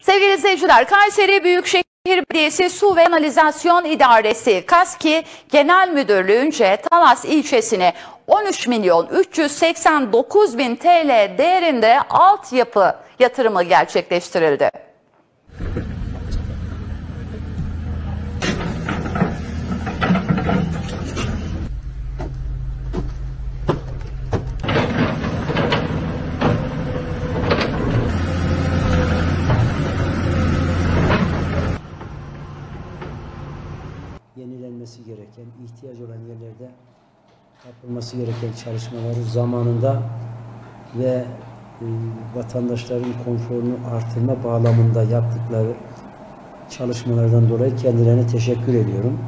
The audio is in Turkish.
Sevgili izleyiciler, Kayseri Büyükşehir Belediyesi Su ve Kanalizasyon İdaresi KASKİ Genel Müdürlüğü'nce Talas ilçesine 13 milyon 389 bin TL değerinde altyapı yatırımı gerçekleştirildi. Yenilenmesi gereken, ihtiyaç olan yerlerde yapılması gereken çalışmaları zamanında ve e, vatandaşların konforunu artırma bağlamında yaptıkları çalışmalardan dolayı kendilerine teşekkür ediyorum.